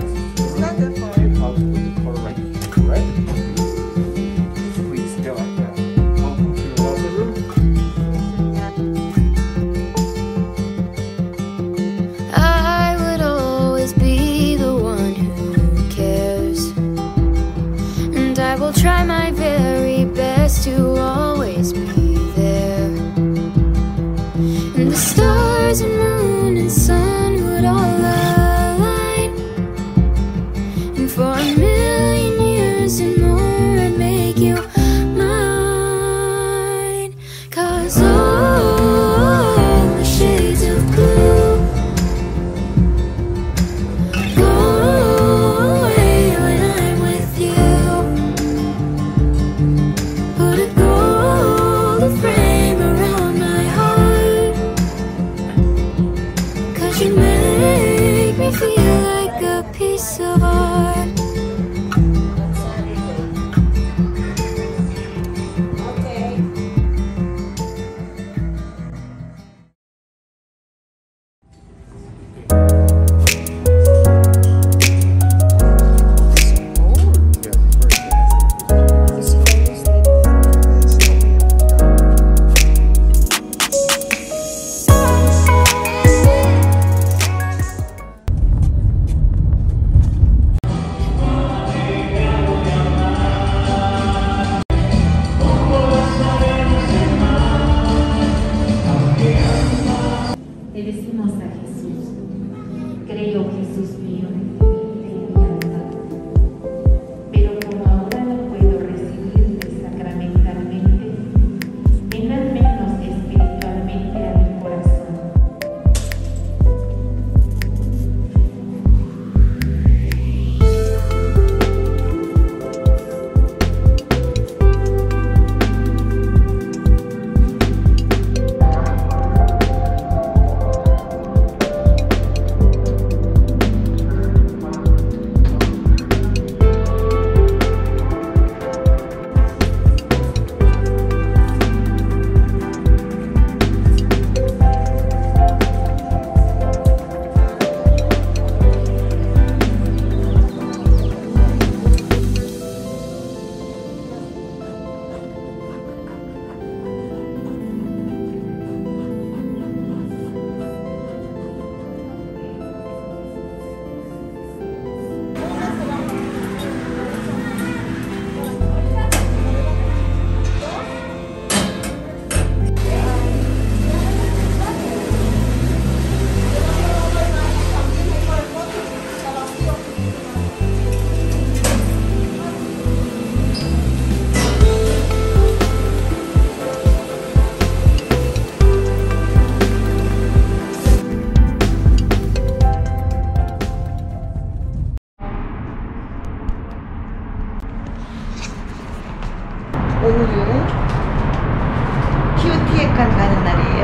Christ. heart. 오후에 큐티에간 가는 날이에요.